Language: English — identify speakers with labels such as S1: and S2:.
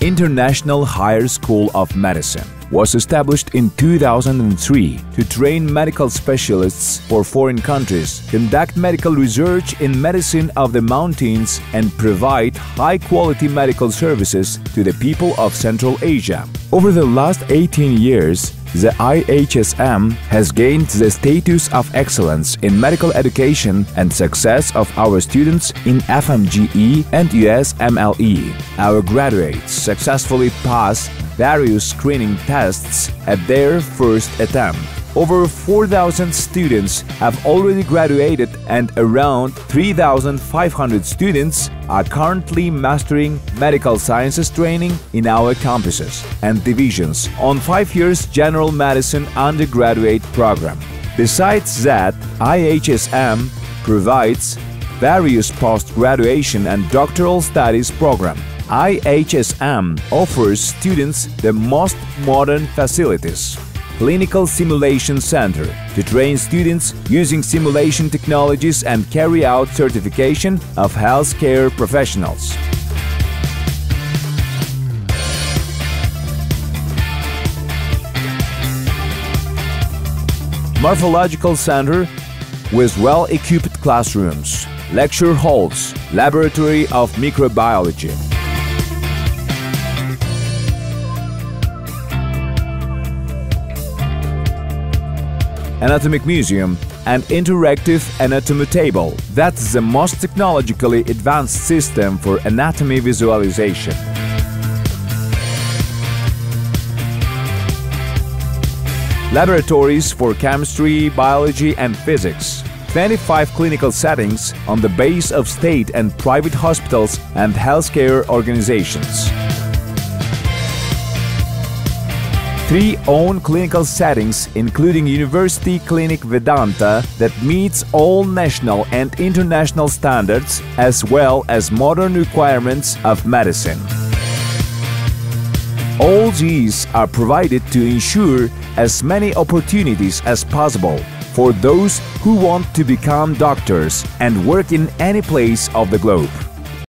S1: International Higher School of Medicine was established in 2003 to train medical specialists for foreign countries, conduct medical research in medicine of the mountains, and provide high-quality medical services to the people of Central Asia. Over the last 18 years, the IHSM has gained the status of excellence in medical education and success of our students in FMGE and USMLE. Our graduates successfully pass various screening tests at their first attempt. Over 4,000 students have already graduated and around 3,500 students are currently mastering medical sciences training in our campuses and divisions on 5 years general medicine undergraduate program. Besides that, IHSM provides various post-graduation and doctoral studies program. IHSM offers students the most modern facilities Clinical Simulation Center to train students using simulation technologies and carry out certification of healthcare professionals. Morphological Center with well-equipped classrooms, lecture halls, laboratory of microbiology. Anatomic Museum, and interactive anatomy table. That's the most technologically advanced system for anatomy visualization. Laboratories for chemistry, biology and physics. 25 clinical settings on the base of state and private hospitals and healthcare organizations. Three own clinical settings including University Clinic Vedanta that meets all national and international standards as well as modern requirements of medicine. All these are provided to ensure as many opportunities as possible for those who want to become doctors and work in any place of the globe.